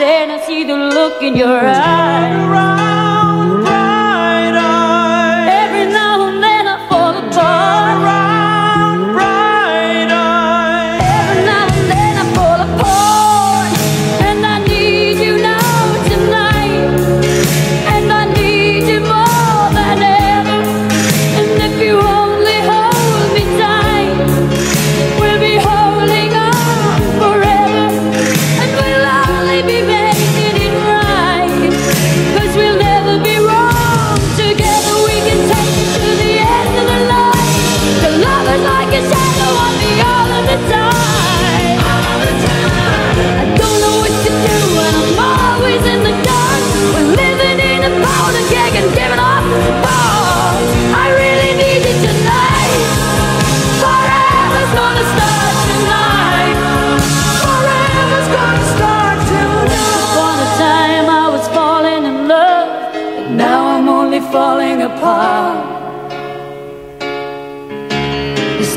then I see the look in your eyes. Falling in love, but now I'm only falling apart.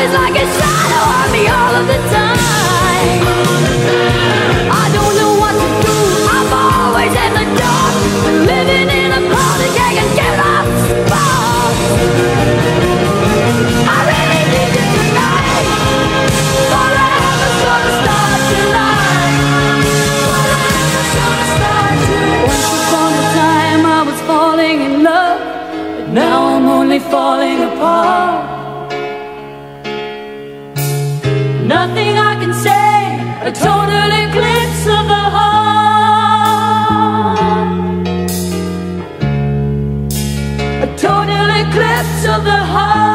Is like a shadow on me all of the time. I don't know what to do. I'm always in the dark. Living in a keg and giving off. I really need you tonight. Start tonight. Start tonight. Once upon a time I was falling in love, but now I'm only falling apart. insane, a total eclipse of the heart, a total eclipse of the heart.